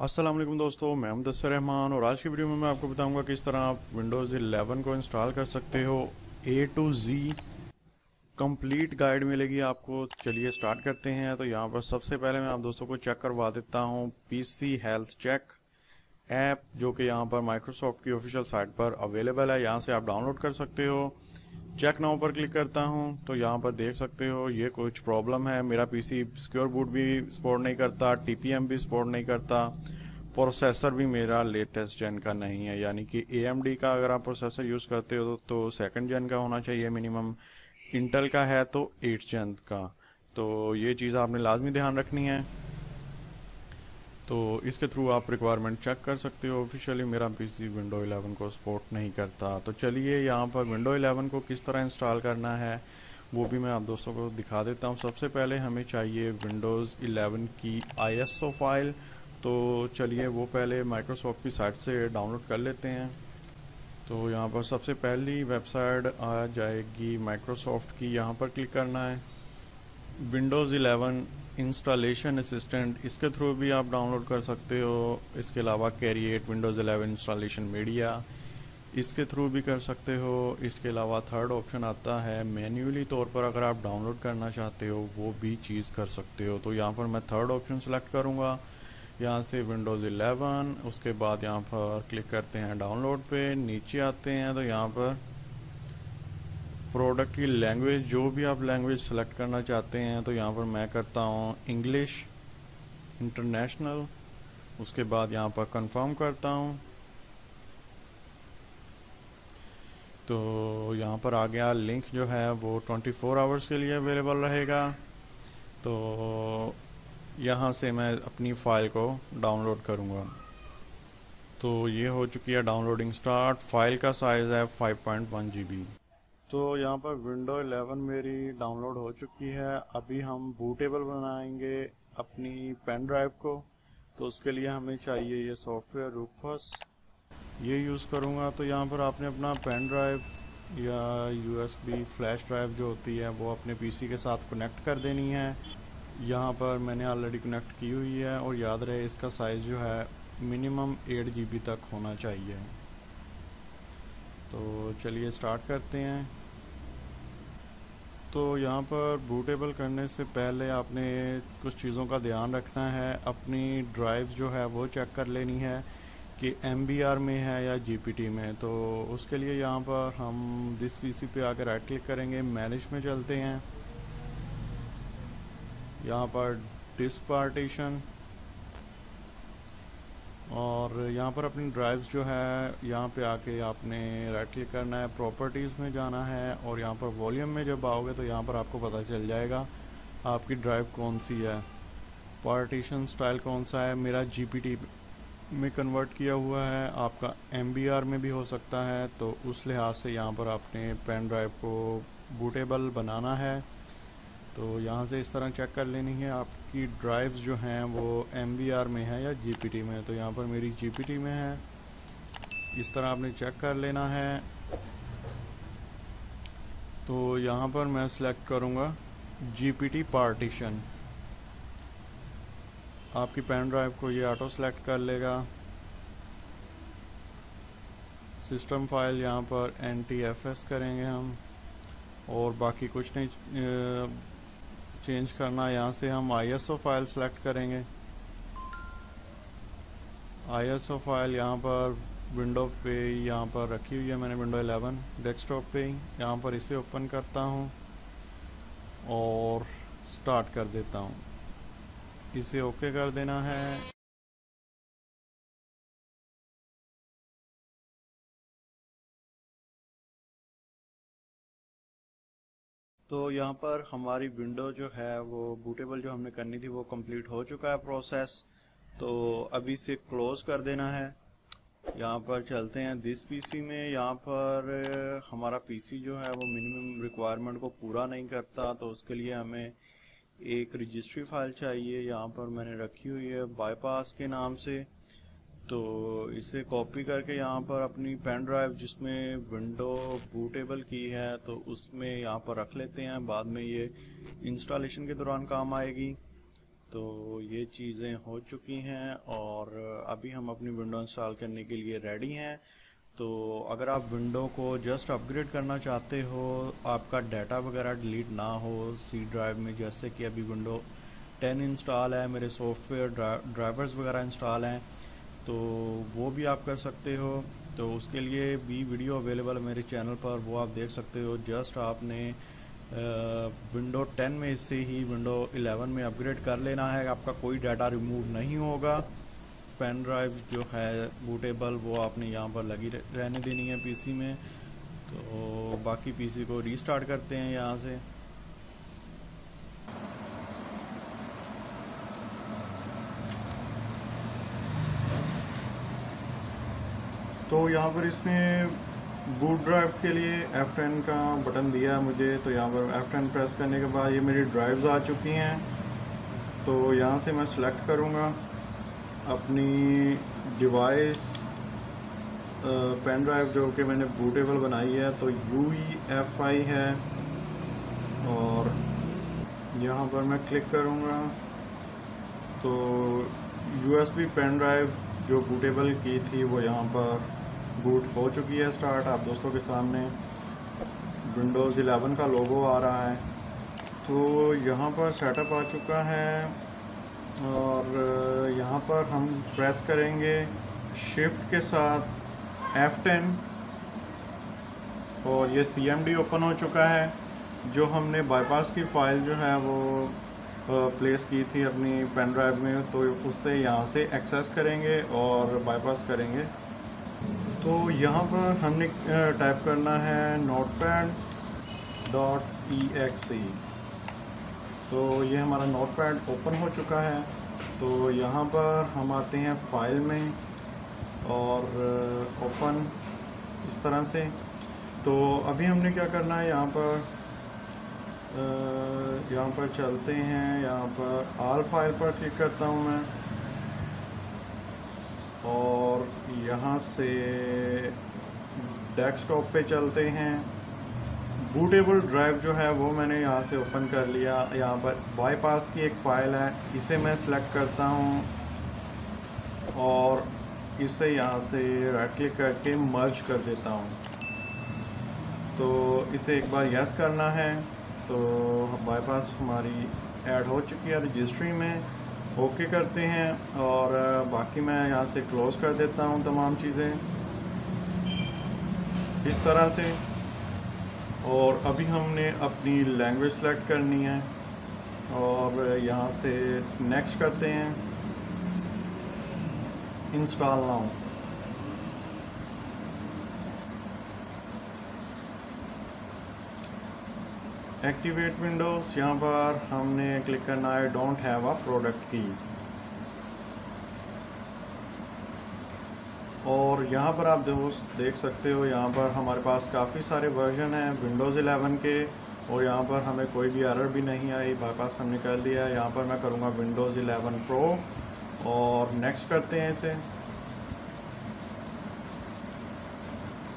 वालेकुम दोस्तों, मैं मुदस्सर रहमान और आज की वीडियो में मैं आपको बताऊँगा किस तरह आप विंडोज़ 11 को इंस्टॉल कर सकते हो। A to Z complete guide मिलेगी आपको। चलिए स्टार्ट करते हैं। तो यहाँ पर सबसे पहले मैं आप दोस्तों को चेक करवा देता हूँ। पीसी हेल्थ चेक ऐप जो कि यहाँ पर माइक्रोसॉफ्ट की ऑफिशियल साइट पर अवेलेबल है। यहाँ से आप डाउनलोड कर सकते हो। चेक नाउ पर क्लिक करता हूँ तो यहाँ पर देख सकते हो, ये कुछ प्रॉब्लम है। मेरा पीसी सिक्योर बूट भी सपोर्ट नहीं करता टीपीएम भी सपोर्ट नहीं करता। प्रोसेसर भी मेरा लेटेस्ट जेन का नहीं है, यानी कि ए का अगर आप प्रोसेसर यूज़ करते हो तो सेकंड जेन का होना चाहिए मिनिमम इंटेल का है तो एट जेन का। तो ये चीज़ आपने लाजमी ध्यान रखनी है। तो इसके थ्रू आप रिक्वायरमेंट चेक कर सकते हो ऑफिशियली मेरा पीसी विंडो 11 को सपोर्ट नहीं करता। तो चलिए यहाँ पर विंडो 11 को किस तरह इंस्टॉल करना है, वो भी मैं आप दोस्तों को दिखा देता हूँ। सबसे पहले हमें चाहिए विंडोज़ 11 की आईएसओ फ़ाइल तो चलिए वो पहले माइक्रोसॉफ्ट की साइट से डाउनलोड कर लेते हैं। तो यहाँ पर सबसे पहली वेबसाइट आ जाएगी माइक्रोसॉफ्ट की। यहाँ पर क्लिक करना है। विंडोज़ 11 इंस्टॉलेशन असिस्टेंट इसके थ्रू भी आप डाउनलोड कर सकते हो। इसके अलावा कैरिएट विंडोज़ 11 इंस्टॉलेशन मीडिया इसके थ्रू भी कर सकते हो। इसके अलावा थर्ड ऑप्शन आता है मैन्युअली तौर पर अगर आप डाउनलोड करना चाहते हो, वो भी चीज़ कर सकते हो। तो यहाँ पर मैं थर्ड ऑप्शन सेलेक्ट करूँगा। यहाँ से विंडोज़ 11 उसके बाद यहाँ पर क्लिक करते हैं डाउनलोड पे, नीचे आते हैं तो यहाँ पर प्रोडक्ट की लैंग्वेज जो भी आप लैंग्वेज सेलेक्ट करना चाहते हैं तो यहाँ पर मैं करता हूँ इंग्लिश इंटरनेशनल उसके बाद यहाँ पर कंफर्म करता हूँ। तो यहाँ पर आ गया लिंक जो है, वो 24 फोर आवर्स के लिए अवेलेबल रहेगा। तो यहाँ से मैं अपनी फ़ाइल को डाउनलोड करूँगा। तो ये हो चुकी है डाउनलोडिंग स्टार्ट फ़ाइल का साइज़ है 5.1 पॉइंट तो यहाँ पर विंडो 11 मेरी डाउनलोड हो चुकी है। अभी हम बूटेबल बनाएँगे अपनी पेन ड्राइव को। तो उसके लिए हमें चाहिए ये सॉफ्टवेयर रूफस ये यूज़ करूँगा तो यहाँ पर आपने अपना पेन ड्राइव या यूएसबी फ्लैश ड्राइव जो होती है, वो अपने पीसी के साथ कनेक्ट कर देनी है। यहाँ पर मैंने ऑलरेडी कनेक्ट की हुई है और याद रहे, इसका साइज़ जो है मिनिमम एट जी तक होना चाहिए। तो चलिए स्टार्ट करते हैं। तो यहाँ पर बूटेबल करने से पहले आपने कुछ चीज़ों का ध्यान रखना है। अपनी ड्राइव जो है वो चेक कर लेनी है कि एमबीआर में है या जीपीटी में। तो उसके लिए यहाँ पर हम दिस पीसी पे आकर राइट क्लिक करेंगे मैनेज में चलते हैं। यहाँ पर डिस्क पार्टीशन और यहाँ पर अपनी ड्राइव्स जो है, यहाँ पे आके आपने राइट क्लिक करना है प्रॉपर्टीज़ में जाना है और यहाँ पर वॉल्यूम में जब आओगे तो यहाँ पर आपको पता चल जाएगा आपकी ड्राइव कौन सी है। पार्टीशन स्टाइल कौन सा है? मेरा GPT में कन्वर्ट किया हुआ है, आपका MBR में भी हो सकता है तो उस लिहाज से यहाँ पर आपने पेन ड्राइव को बूटेबल बनाना है। तो यहाँ से इस तरह चेक कर लेनी है। आपकी ड्राइव्स जो हैं वो एम में है या जीपीटी में है? तो यहाँ पर मेरी जीपीटी में है। इस तरह आपने चेक कर लेना है। तो यहाँ पर मैं सिलेक्ट करूँगा जी पी पार्टीशन आपकी पेन ड्राइव को ये ऑटो सेलेक्ट कर लेगा। सिस्टम फ़ाइल यहाँ पर एन टी एफ़ एस करेंगे हम। और बाकी कुछ नहीं चेंज करना, यहाँ से हम आईएसओ फ़ाइल सेलेक्ट करेंगे। आईएसओ फ़ाइल यहाँ पर विंडो पे यहाँ पर रखी हुई है मैंने विंडो 11 डेस्कटॉप पे ही। यहाँ पर इसे ओपन करता हूँ और स्टार्ट कर देता हूँ। इसे ओके कर देना है। तो यहाँ पर हमारी विंडो जो है, वो बूटेबल जो हमने करनी थी, वो कंप्लीट हो चुका है प्रोसेस तो अभी इसे क्लोज़ कर देना है। यहाँ पर चलते हैं दिस पीसी में। यहाँ पर हमारा पीसी जो है, वो मिनिमम रिक्वायरमेंट को पूरा नहीं करता तो उसके लिए हमें एक रजिस्ट्री फ़ाइल चाहिए। यहाँ पर मैंने रखी हुई है बाईपास के नाम से। तो इसे कॉपी करके यहाँ पर अपनी पेन ड्राइव जिसमें विंडो बूटेबल की है तो उसमें यहाँ पर रख लेते हैं। बाद में ये इंस्टॉलेशन के दौरान काम आएगी। तो ये चीज़ें हो चुकी हैं और अभी हम अपनी विंडो इंस्टॉल करने के लिए रेडी हैं। तो अगर आप विंडो को जस्ट अपग्रेड करना चाहते हो, आपका डाटा वगैरह डिलीट ना हो सी ड्राइव में, जैसे कि अभी विंडो 10 इंस्टॉल है, मेरे सॉफ्टवेयर ड्राइवर्स वगैरह इंस्टॉल हैं तो वो भी आप कर सकते हो। तो उसके लिए भी वीडियो अवेलेबल है मेरे चैनल पर, वो आप देख सकते हो। जस्ट आपने विंडो 10 में इससे ही विंडो 11 में अपग्रेड कर लेना है। आपका कोई डाटा रिमूव नहीं होगा। पेन ड्राइव जो है बूटेबल वो आपने यहाँ पर लगी रहने देनी है पीसी में। तो बाकी पीसी को रीस्टार्ट करते हैं यहाँ से। तो यहाँ पर इसने बूट ड्राइव के लिए F10 का बटन दिया है मुझे। तो यहाँ पर F10 प्रेस करने के बाद ये मेरी ड्राइव्स आ चुकी हैं। तो यहाँ से मैं सिलेक्ट करूँगा अपनी डिवाइस पेन ड्राइव जो कि मैंने बूटेबल बनाई है। तो यू एफ़ आई है और यहाँ पर मैं क्लिक करूँगा। तो यू एस पेन ड्राइव जो बूटेबल की थी वो यहाँ पर बूट हो चुकी है स्टार्ट आप दोस्तों के सामने। विंडोज़ 11 का लोगो आ रहा है। तो यहाँ पर सेटअप आ चुका है और यहाँ पर हम प्रेस करेंगे शिफ्ट के साथ F10 और ये डी ओपन हो चुका है, जो हमने बाईपास की फ़ाइल जो है वो प्लेस की थी अपनी पेन ड्राइव में तो उससे यहाँ से एक्सेस करेंगे और बाईपास करेंगे। तो यहाँ पर हमने टाइप करना है notepad dot E X तो ये हमारा नोट पैड ओपन हो चुका है। तो यहाँ पर हम आते हैं फ़ाइल में और ओपन इस तरह से। तो अभी हमने क्या करना है, यहाँ पर यहाँ पर चलते हैं। यहाँ पर आल फ़ाइल पर क्लिक करता हूँ मैं। और यहाँ से डेस्कटॉप पे चलते हैं। बूटेबल ड्राइव जो है, वो मैंने यहाँ से ओपन कर लिया। यहाँ पर बाईपास की एक फ़ाइल है, इसे मैं सिलेक्ट करता हूँ। और इसे यहाँ से राइट क्लिक करके मर्ज कर देता हूँ। तो इसे एक बार यस करना है। तो बाईपास हमारी ऐड हो चुकी है रजिस्ट्री में। ओके करते हैं और बाकी मैं यहाँ से क्लोज़ कर देता हूँ तमाम चीज़ें। इस तरह से। और अभी हमने अपनी लैंग्वेज सेलेक्ट करनी है। और यहाँ से नेक्स्ट करते हैं। इंस्टॉल नाउ एक्टिवेट विंडोज़ यहाँ पर हमने क्लिक करना है डोंट हैव अ प्रोडक्ट की और यहाँ पर आप दोस्त देख सकते हो, यहाँ पर हमारे पास काफ़ी सारे वर्जन हैं विंडोज़ 11 के, और यहाँ पर हमें कोई भी एरर भी नहीं आई बाईपास हमने कर लिया यहाँ पर मैं करूँगा विंडोज़ 11 प्रो और नेक्स्ट करते हैं इसे।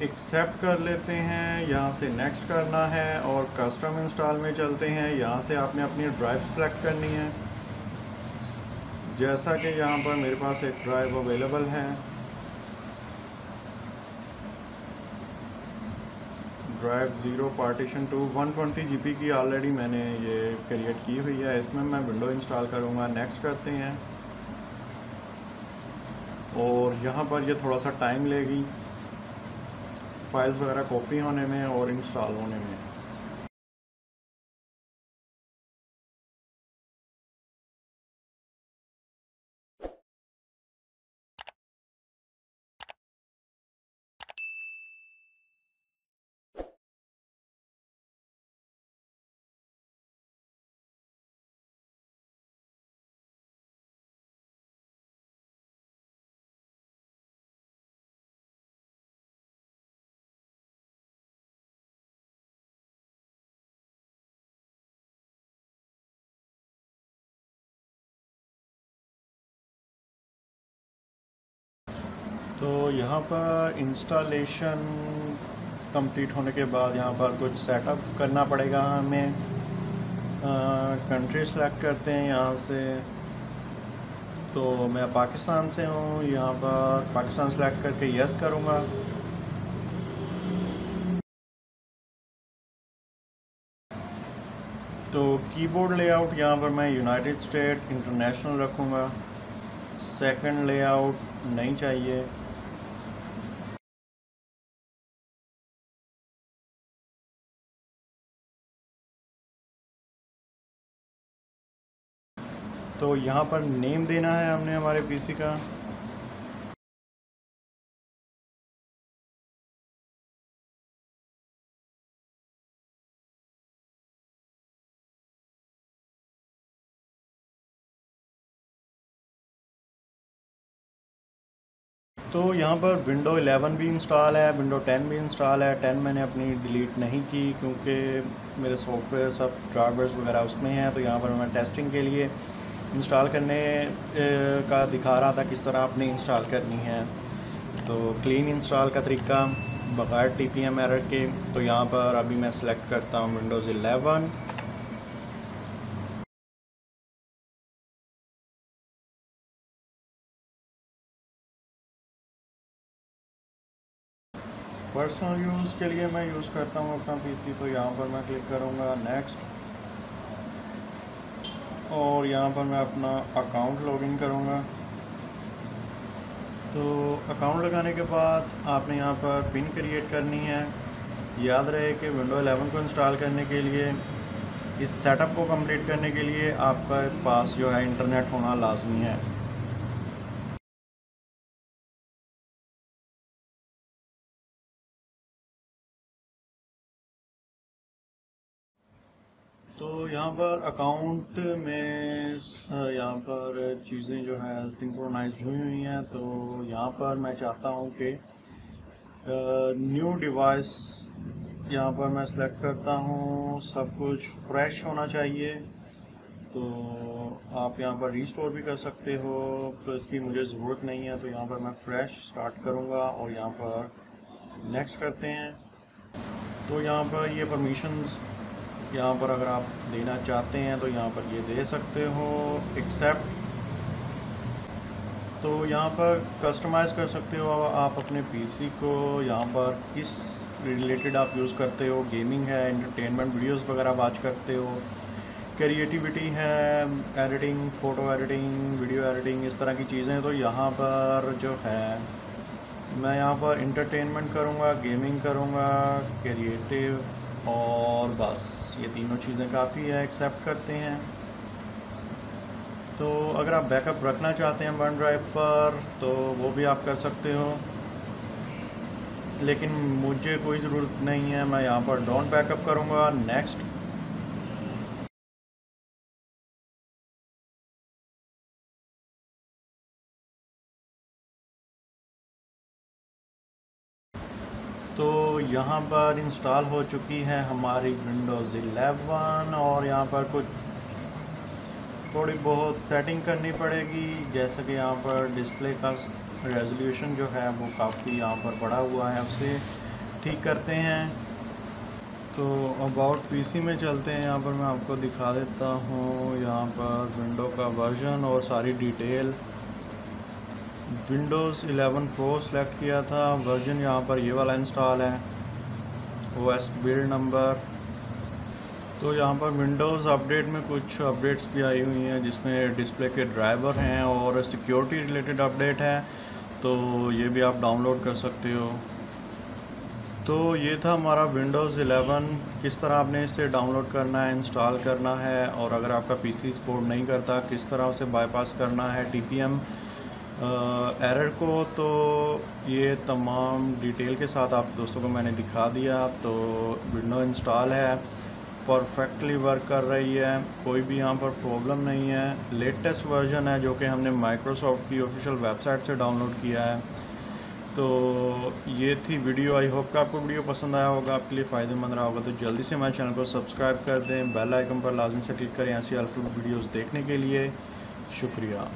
एक्सेप्ट कर लेते हैं, यहाँ से नेक्स्ट करना है और कस्टम इंस्टॉल में चलते हैं, यहाँ से आपने अपनी ड्राइव सेलेक्ट करनी है। जैसा कि यहाँ पर मेरे पास एक ड्राइव अवेलेबल है। Drive zero partition two 120 GB की ऑलरेडी मैंने ये क्रिएट की हुई है। इसमें मैं विंडो इंस्टॉल करूँगा। नेक्स्ट करते हैं। और यहाँ पर ये थोड़ा सा टाइम लेगी। फाइल्स वगैरह कॉपी होने में और इंस्टॉल होने में। तो यहाँ पर इंस्टॉलेशन कंप्लीट होने के बाद यहाँ पर कुछ सेटअप करना पड़ेगा हमें। कंट्री सेलेक्ट करते हैं यहाँ से। तो मैं पाकिस्तान से हूँ, यहाँ पर पाकिस्तान सेलेक्ट करके यस करूँगा। तो कीबोर्ड लेआउट यहाँ पर मैं यूनाइटेड स्टेट इंटरनेशनल रखूँगा। सेकंड लेआउट नहीं चाहिए। यहाँ पर नेम देना है हमने हमारे पीसी का। तो यहाँ पर विंडो 11 भी इंस्टॉल है विंडो 10 भी इंस्टॉल है। 10 मैंने अपनी डिलीट नहीं की क्योंकि मेरे सॉफ्टवेयर सब ड्राइवर्स वगैरह उसमें हैं तो यहाँ पर मैं टेस्टिंग के लिए इंस्टॉल करने का दिखा रहा था किस तरह आपने इंस्टॉल करनी है। तो क्लीन इंस्टॉल का तरीका, बग़ैर टी पी एम एरर के तो यहाँ पर अभी मैं सेलेक्ट करता हूँ विंडोज़ 11 पर्सनल यूज़ के लिए मैं यूज़ करता हूँ अपना पीसी तो यहाँ पर मैं क्लिक करूँगा नेक्स्ट और यहाँ पर मैं अपना अकाउंट लॉगिन करूँगा। तो अकाउंट लगाने के बाद आपने यहाँ पर पिन क्रिएट करनी है। याद रहे कि विंडो 11 को इंस्टॉल करने के लिए, इस सेटअप को कंप्लीट करने के लिए आपका पास जो है इंटरनेट होना लाजमी है। यहाँ पर अकाउंट में यहाँ पर चीज़ें जो है सिंक्रोनाइज हुई हुई हैं तो यहाँ पर मैं चाहता हूँ कि न्यू डिवाइस यहाँ पर मैं सेलेक्ट करता हूँ, सब कुछ फ्रेश होना चाहिए। तो आप यहाँ पर रिस्टोर भी कर सकते हो तो इसकी मुझे ज़रूरत नहीं है तो यहाँ पर मैं फ्रेश स्टार्ट करूँगा और यहाँ पर नेक्स्ट करते हैं। तो यहाँ पर ये परमिशंस यहाँ पर अगर आप देना चाहते हैं तो यहाँ पर ये दे सकते हो एक्सेप्ट तो यहाँ पर कस्टमाइज़ कर सकते हो आप अपने पीसी को। यहाँ पर किस रिलेटेड आप यूज़ करते हो? गेमिंग है एंटरटेनमेंट वीडियोस वगैरह वाच करते हो। क्रिएटिविटी है editing photo editing video editing इस तरह की चीज़ें। तो यहाँ पर जो है, मैं यहाँ पर इंटरटेनमेंट करूँगा गेमिंग करूँगा क्रिएटिव और बस, ये तीनों चीज़ें काफ़ी है एक्सेप्ट करते हैं। तो अगर आप बैकअप रखना चाहते हैं वन ड्राइव पर तो वो भी आप कर सकते हो। लेकिन मुझे कोई ज़रूरत नहीं है, मैं यहाँ पर डॉन बैकअप करूँगा। नेक्स्ट यहाँ पर इंस्टॉल हो चुकी है हमारी विंडोज़ 11 और यहाँ पर कुछ थोड़ी बहुत सेटिंग करनी पड़ेगी। जैसे कि यहाँ पर डिस्प्ले का रेजोल्यूशन जो है वो काफ़ी यहाँ पर बढ़ा हुआ है, उसे ठीक करते हैं। तो अबाउट पीसी में चलते हैं। यहाँ पर मैं आपको दिखा देता हूँ यहाँ पर विंडो का वर्जन और सारी डिटेल विंडोज़ 11 प्रो सेलेक्ट किया था। वर्जन यहाँ पर ये वाला इंस्टॉल है। वेस्ट बिल्ड नंबर तो यहाँ पर विंडोज़ अपडेट में कुछ अपडेट्स भी आई हुई हैं, जिसमें डिस्प्ले के ड्राइवर हैं और सिक्योरिटी रिलेटेड अपडेट है। तो ये भी आप डाउनलोड कर सकते हो। तो ये था हमारा विंडोज़ 11 किस तरह आपने इसे डाउनलोड करना है इंस्टॉल करना है, और अगर आपका पीसी सपोर्ट नहीं करता, किस तरह उसे बाईपास करना है टीपीएम एरर को तो ये तमाम डिटेल के साथ आप दोस्तों को मैंने दिखा दिया तो विंडो इंस्टॉल है परफेक्टली वर्क कर रही है, कोई भी यहाँ पर प्रॉब्लम नहीं है। लेटेस्ट वर्जन है जो कि हमने माइक्रोसॉफ्ट की ऑफिशियल वेबसाइट से डाउनलोड किया है। तो ये थी वीडियो आई होप कि आपको वीडियो पसंद आया होगा, आपके लिए फ़ायदेमंद रहा होगा। तो जल्दी से हमारे चैनल को सब्सक्राइब कर दें बेल आइकन पर लाजमी से क्लिक करें ऐसी हेल्पफुल वीडियोस देखने के लिए। शुक्रिया।